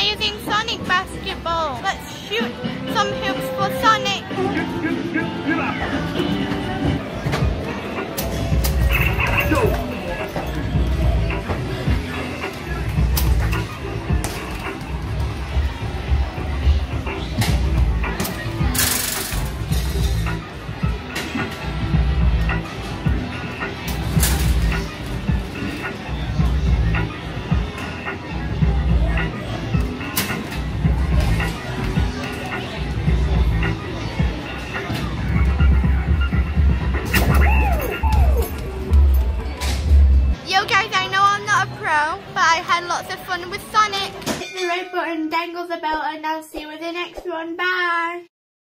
amazing Sonic basketball. Let's shoot some hoops for Sonic. Yo I had lots of fun with Sonic. Hit the red button, dangle the bell, and I'll see you with the next one. Bye!